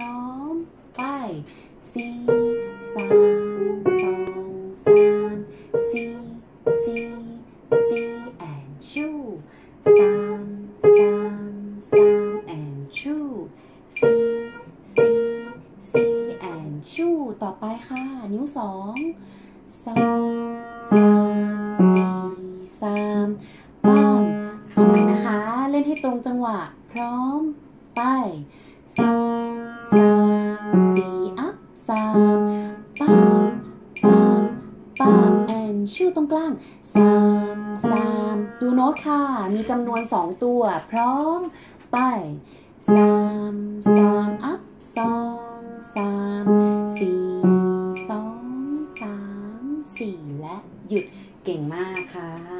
ร้อม ไปสี่สามสองสามสี่สี่สี่ and two สามสามสาม and two สี่สี่สี่ and two ต่อไปค่ะ นิ้วสองสองสามสี่สามปั้มเอาใหม่นะคะ เล่นให้ตรงจังหวะ พร้อม ไปสอง สามสี่อัพสามปั้มปั้มปั้ม and ชูตรงกลางสามสามดูโน้ตค่ะ มีจำนวนสองตัว พร้อม ไปสามสามอัพสองสามสี่สองสามสี่และหยุดเก่งมากค่ะ